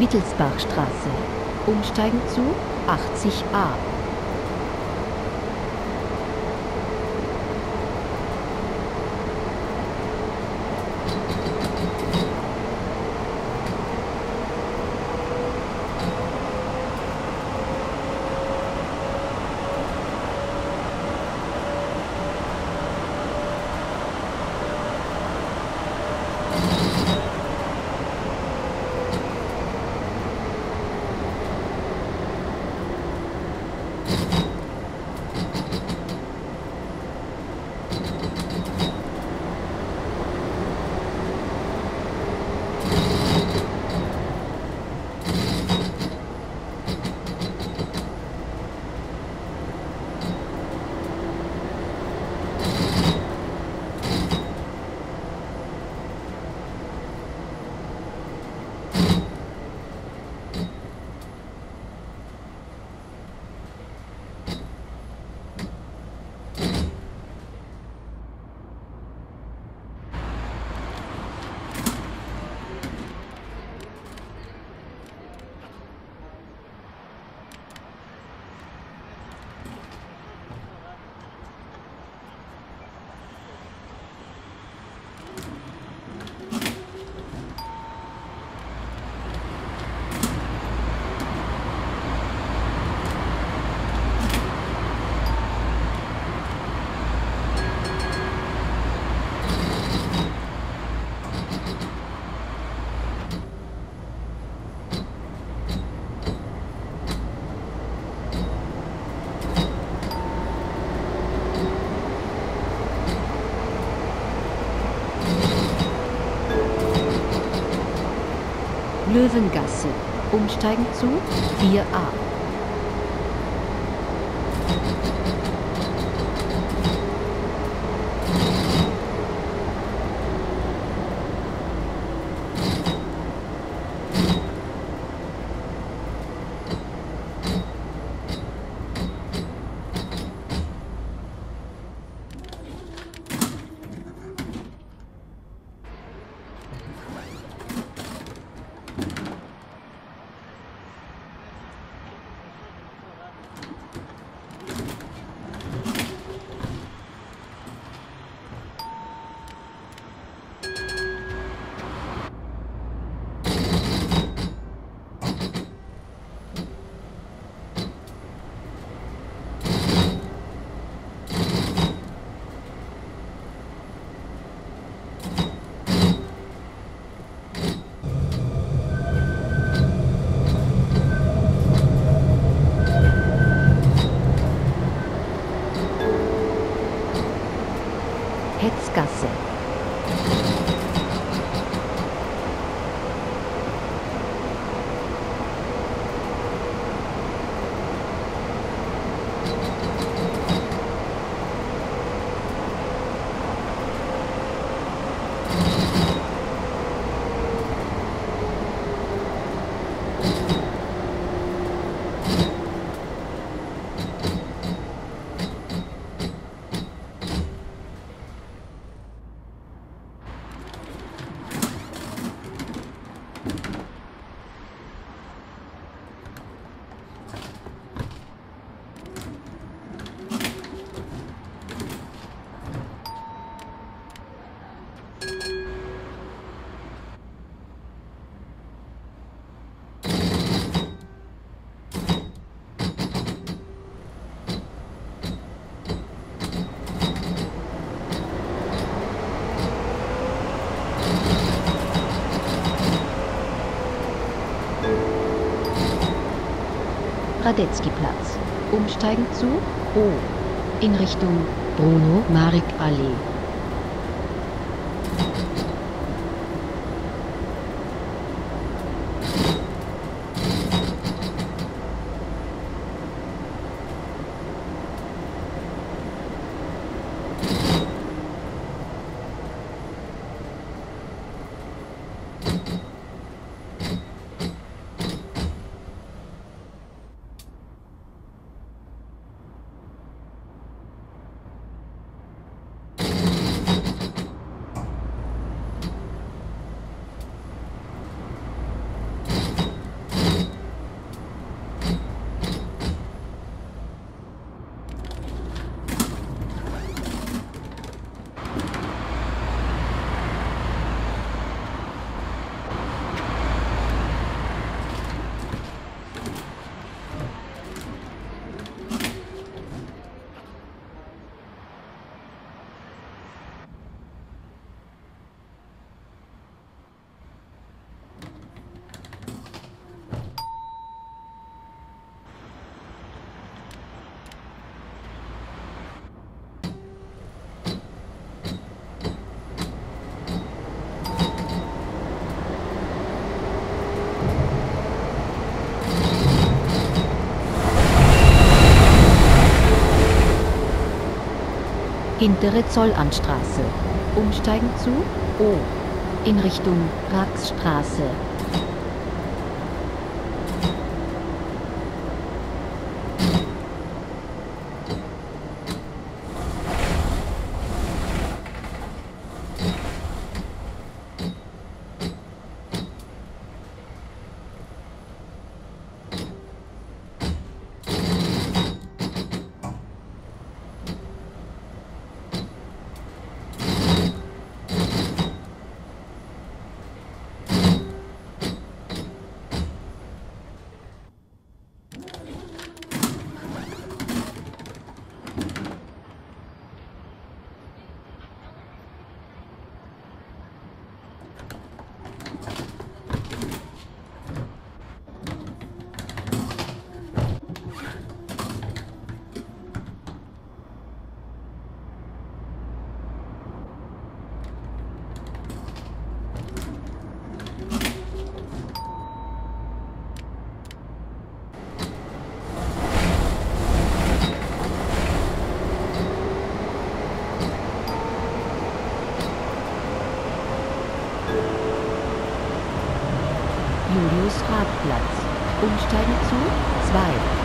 Wittelsbachstraße. Umsteigen zu 80a. Löwengasse. Umsteigen zu 4a. ヘツカス Radetzky-Platz. Umsteigen zu O in Richtung Bruno-Marik-Allee. Hintere Zollanstraße. Umsteigen zu O. In Richtung Raxstraße. Radplatz. Umsteigen zu 2.